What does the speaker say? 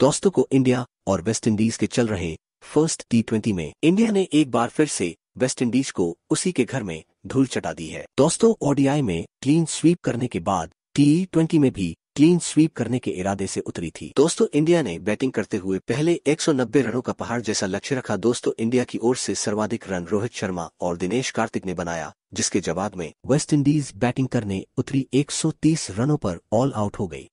दोस्तों को इंडिया और वेस्ट इंडीज के चल रहे फ़र्स्ट टी ट्वेंटी में इंडिया ने एक बार फिर से वेस्ट इंडीज को उसी के घर में धूल चटा दी है। दोस्तों ओडीआई में क्लीन स्वीप करने के बाद टी ट्वेंटी में भी क्लीन स्वीप करने के इरादे से उतरी थी। दोस्तों, इंडिया ने बैटिंग करते हुए पहले 190 रनों का पहाड़ जैसा लक्ष्य रखा। दोस्तों, इंडिया की ओर से सर्वाधिक रन रोहित शर्मा और दिनेश कार्तिक ने बनाया, जिसके जवाब में वेस्ट इंडीज बैटिंग करने उतरी 130 रनों पर ऑल आउट हो गई।